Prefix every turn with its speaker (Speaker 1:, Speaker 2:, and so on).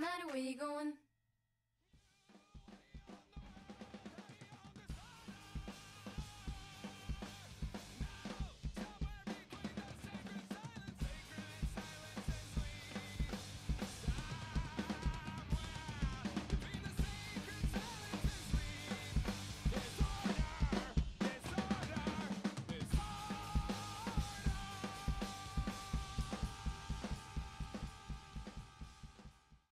Speaker 1: matter where you're going.